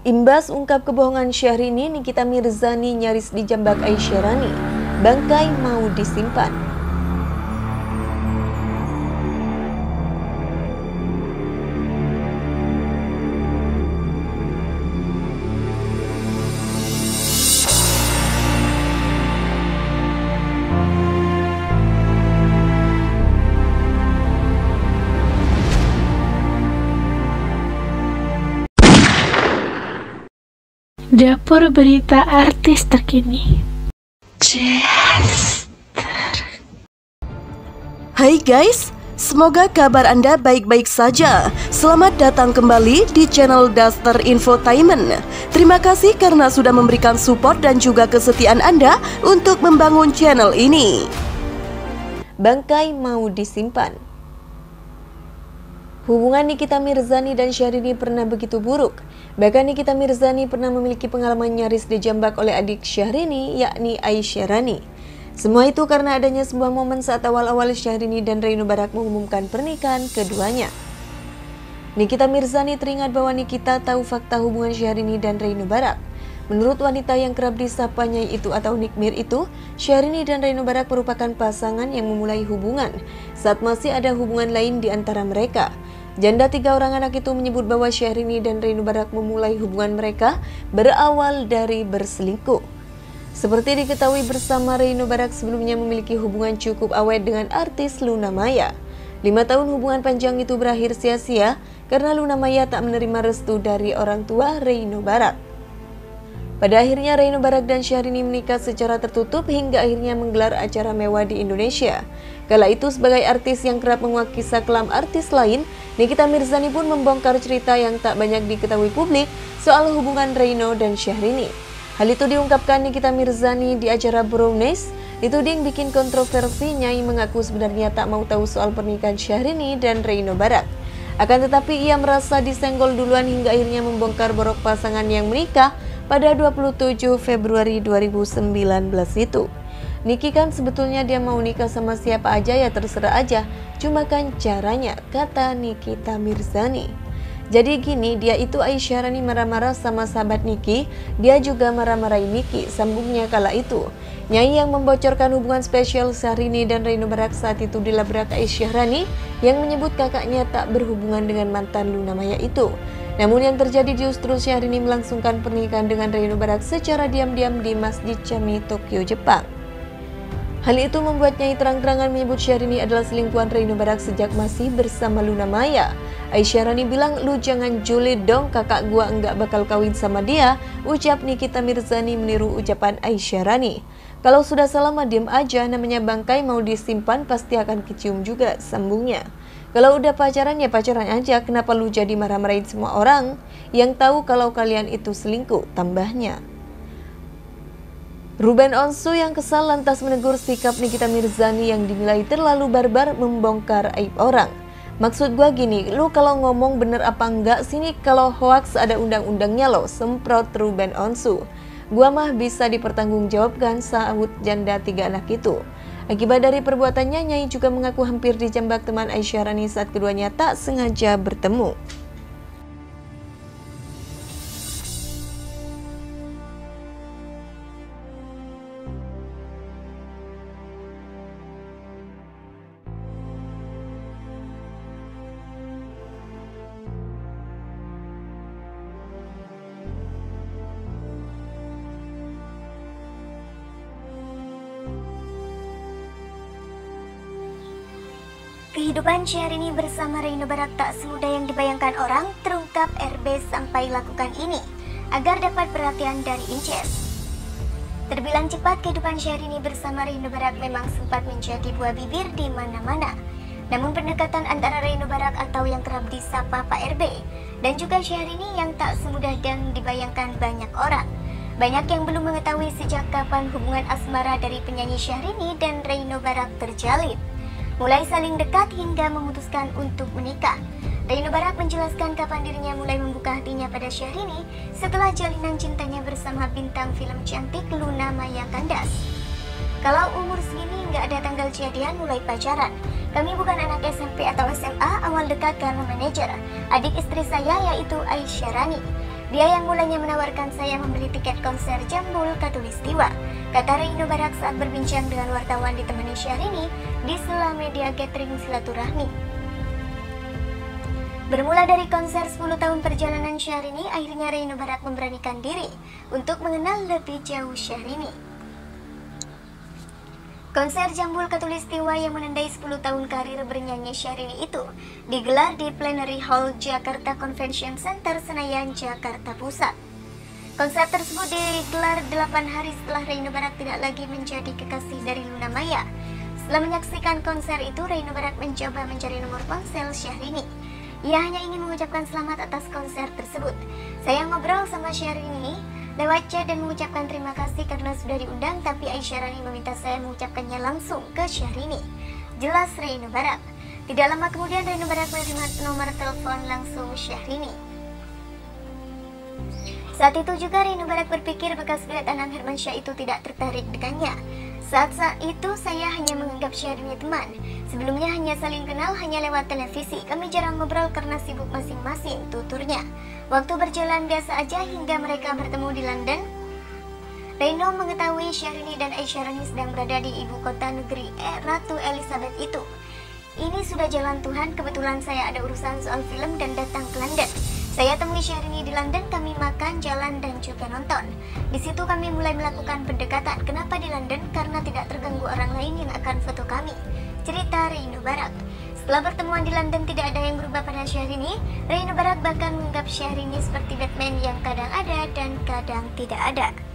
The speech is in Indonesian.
Imbas ungkap kebohongan Syahrini, Nikita Mirzani nyaris dijambak Aisyarani. Bangkai mau disimpan. Dapur berita artis terkini. Hai guys, semoga kabar Anda baik-baik saja. Selamat datang kembali di channel Duster Infotainment. Terima kasih karena sudah memberikan support dan juga kesetiaan Anda untuk membangun channel ini. Bangkai mau disimpan. Hubungan Nikita Mirzani dan Syahrini pernah begitu buruk. Bahkan Nikita Mirzani pernah memiliki pengalaman nyaris dijambak oleh adik Syahrini, yakni Aisyah Rani. Semua itu karena adanya sebuah momen saat awal-awal Syahrini dan Reino Barak mengumumkan pernikahan keduanya. Nikita Mirzani teringat bahwa Nikita tahu fakta hubungan Syahrini dan Reino Barak. Menurut wanita yang kerap disapanya itu atau Nikmir itu, Syahrini dan Reino Barak merupakan pasangan yang memulai hubungan saat masih ada hubungan lain di antara mereka. Janda tiga orang anak itu menyebut bahwa Syahrini dan Reinu Barak memulai hubungan mereka berawal dari berselingkuh. Seperti diketahui bersama Reino Barak sebelumnya memiliki hubungan cukup awet dengan artis Luna Maya. Lima tahun hubungan panjang itu berakhir sia-sia karena Luna Maya tak menerima restu dari orang tua Reino Barak. Pada akhirnya Reino Barak dan Syahrini menikah secara tertutup hingga akhirnya menggelar acara mewah di Indonesia. Kala itu sebagai artis yang kerap menguak kisah kelam artis lain, Nikita Mirzani pun membongkar cerita yang tak banyak diketahui publik soal hubungan Reino dan Syahrini. Hal itu diungkapkan Nikita Mirzani di acara Brownies, dituding bikin kontroversi Nyai mengaku sebenarnya tak mau tahu soal pernikahan Syahrini dan Reino Barak. Akan tetapi ia merasa disenggol duluan hingga akhirnya membongkar borok pasangan yang menikah pada 27 Februari 2019 itu. Niki kan sebetulnya dia mau nikah sama siapa aja ya terserah aja, cuma kan caranya, kata Nikita Mirzani. Jadi gini, dia itu Aisyah Rani marah-marah sama sahabat Niki, dia juga marah-marahin Niki, sambungnya kala itu. Nyai yang membocorkan hubungan spesial Syahrini dan Reino Barak saat itu dilabrak Aisyah Rani yang menyebut kakaknya tak berhubungan dengan mantan Luna Maya itu. Namun yang terjadi justru Syahrini melangsungkan pernikahan dengan Reino Barak secara diam-diam di Masjid Chami, Tokyo, Jepang. Hal itu membuat Nyai terang-terangan menyebut Syahrini adalah selingkuhan Reino Barak sejak masih bersama Luna Maya. Aisyah Rani bilang, lu jangan julid dong kakak gua enggak bakal kawin sama dia, ucap Nikita Mirzani meniru ucapan Aisyah Rani. Kalau sudah salah mah diam aja, namanya bangkai mau disimpan pasti akan kecium juga, sambungnya. Kalau udah pacaran ya pacaran aja, kenapa lu jadi marah-marahin semua orang yang tahu kalau kalian itu selingkuh, tambahnya. Ruben Onsu yang kesal lantas menegur sikap Nikita Mirzani yang dinilai terlalu barbar membongkar aib orang. Maksud gua gini, lu kalau ngomong bener apa enggak sini kalau hoax ada undang-undangnya loh, semprot Ruben Onsu. Gua mah bisa dipertanggungjawabkan sahut janda tiga anak itu. Akibat dari perbuatannya, Nyai juga mengaku hampir dijambak teman Aisyah Rani saat keduanya tak sengaja bertemu. Kehidupan Syahrini bersama Reino Barak tak semudah yang dibayangkan orang, terungkap RB sampai lakukan ini agar dapat perhatian dari Inces. Terbilang cepat kehidupan Syahrini bersama Reino Barak memang sempat menjadi buah bibir di mana-mana. Namun pendekatan antara Reino Barak atau yang kerap disapa Pak RB dan juga Syahrini yang tak semudah dan dibayangkan banyak orang. Banyak yang belum mengetahui sejak kapan hubungan asmara dari penyanyi Syahrini dan Reino Barak terjalin mulai saling dekat hingga memutuskan untuk menikah. Reino Barak menjelaskan kapan dirinya mulai membuka hatinya pada Syahrini setelah jalinan cintanya bersama bintang film cantik Luna Maya Kandas. Kalau umur segini nggak ada tanggal jadian mulai pacaran. Kami bukan anak SMP atau SMA, awal dekat karena manajer. Adik istri saya yaitu Aisyah Rani. Dia yang mulanya menawarkan saya membeli tiket konser Jambul Katulistiwa, kata Reino Barak saat berbincang dengan wartawan ditemani Syahrini di sela media gathering silaturahmi. Bermula dari konser 10 tahun perjalanan Syahrini, akhirnya Reino Barak memberanikan diri untuk mengenal lebih jauh Syahrini. Konser Jambul Katulistiwa yang menandai 10 tahun karir bernyanyi Syahrini itu digelar di Plenary Hall Jakarta Convention Center Senayan, Jakarta Pusat. Konser tersebut digelar 8 hari setelah Reino Barak tidak lagi menjadi kekasih dari Luna Maya. Setelah menyaksikan konser itu, Reino Barak mencoba mencari nomor ponsel Syahrini. Ia hanya ingin mengucapkan selamat atas konser tersebut. Saya ngobrol sama Syahrini, lewat chat dan mengucapkan terima kasih karena sudah diundang tapi Aisyah Rani meminta saya mengucapkannya langsung ke Syahrini. Jelas Reino Barat. Tidak lama kemudian Reino Barat menerima nomor telepon langsung Syahrini. Saat itu juga Reino Barat berpikir bekas bilet Anam Hermansyah itu tidak tertarik dengannya. Saat-saat itu saya hanya menganggap Syahrini teman. Sebelumnya hanya saling kenal hanya lewat televisi. Kami jarang ngobrol karena sibuk masing-masing, tuturnya. Waktu berjalan biasa aja hingga mereka bertemu di London. Reno mengetahui Syahrini dan Aisyarani sedang berada di ibu kota negeri eh, Ratu Elizabeth itu. Ini sudah jalan Tuhan, kebetulan saya ada urusan soal film dan datang ke London. Saya temui Syahrini di London, kami makan, jalan, dan juga nonton. Di situ kami mulai melakukan pendekatan. Kenapa di London? Karena tidak terganggu orang lain yang akan foto kami. Cerita Reino Barak. Setelah pertemuan di London tidak ada yang berubah pada Syahrini, Reino Barak bahkan menganggap Syahrini seperti Batman yang kadang ada dan kadang tidak ada.